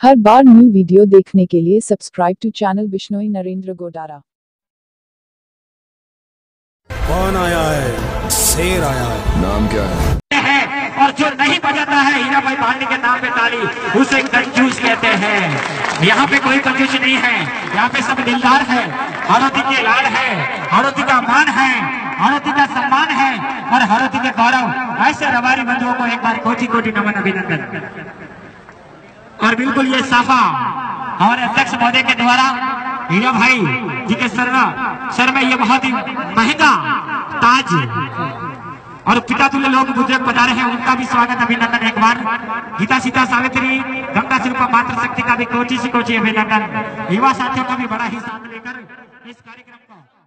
हर बार new video देखने के लिए subscribe to channel Bishnoi Narendra Godara कौन आया है? शेर आया है। नाम क्या है? है और जो नहीं बजाता है हीरा भाई पांडे के नाम पे ताली उसे कंजूस कहते हैं। यहाँ पे कोई कंजूस नहीं है। यहाँ पे सब दिलदार है। हरती के लाल है। हरती का मान है। हरती का सम्मान है। और हरती के गौरव ऐसे रवारी बंधुओं को एक बार कोटि कोटि नमन अभिनंदन। और बिल्कुल ये साफा हमारे अध्यक्ष महोदय के द्वारा हीरा भाई जी के सर सर में ये बहुत ही महँगा, ताज और पिता तुल्य लोग बुज़ुर्ग पधारे हैं, उनका भी स्वागत, अभिनंदन एक बार गीता सीता सावित्री, गंगा शिल्पा मातृ शक्ति का भी कोची से कोटि अभिनंदन। युवा साथियों का भी बड़ा ही साथ लेकर इस कार्यक्रम